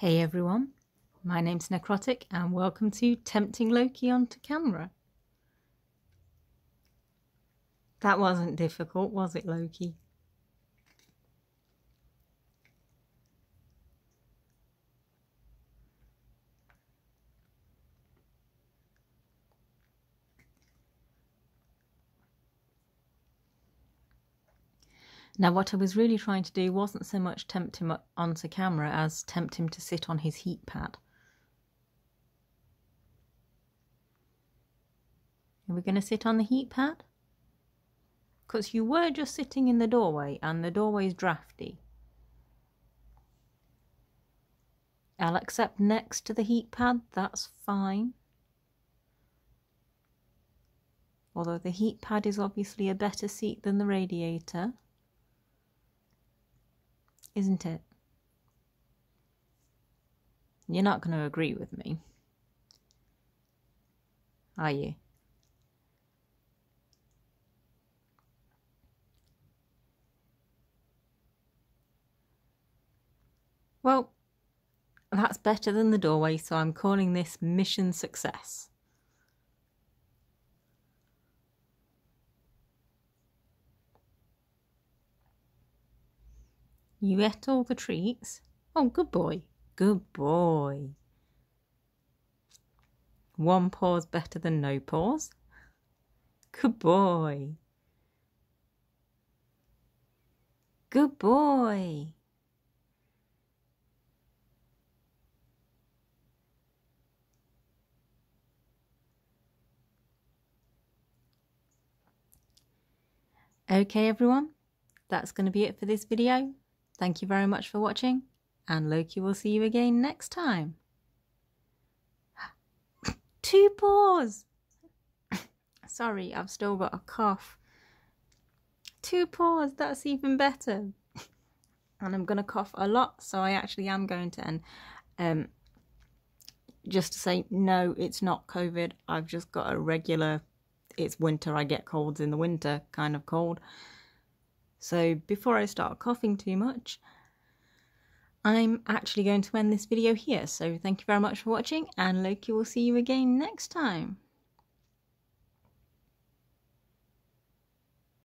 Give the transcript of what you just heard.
Hey everyone, my name's Nekrotikk and welcome to Tempting Loki onto camera. That wasn't difficult, was it, Loki? Now, what I was really trying to do wasn't so much tempt him onto camera as tempt him to sit on his heat pad. Are we going to sit on the heat pad? Because you were just sitting in the doorway and the doorway's drafty. I'll accept next to the heat pad, that's fine. Although the heat pad is obviously a better seat than the radiator isn't it? You're not going to agree with me, are you? Well, that's better than the doorway, so I'm calling this mission success. You ate all the treats? Oh, good boy. Good boy. One paw's better than no paws. Good boy. Good boy. Okay, everyone, that's going to be it for this video. Thank you very much for watching, and Loki will see you again next time. Two paws! Sorry, I've still got a cough. Two paws, that's even better. and I'm going to cough a lot, so I actually am going to end. Um, just to say, no, it's not COVID. I've just got a regular, it's winter, I get colds in the winter kind of cold. So before I start coughing too much, I'm actually going to end this video here. So thank you very much for watching and Loki will see you again next time.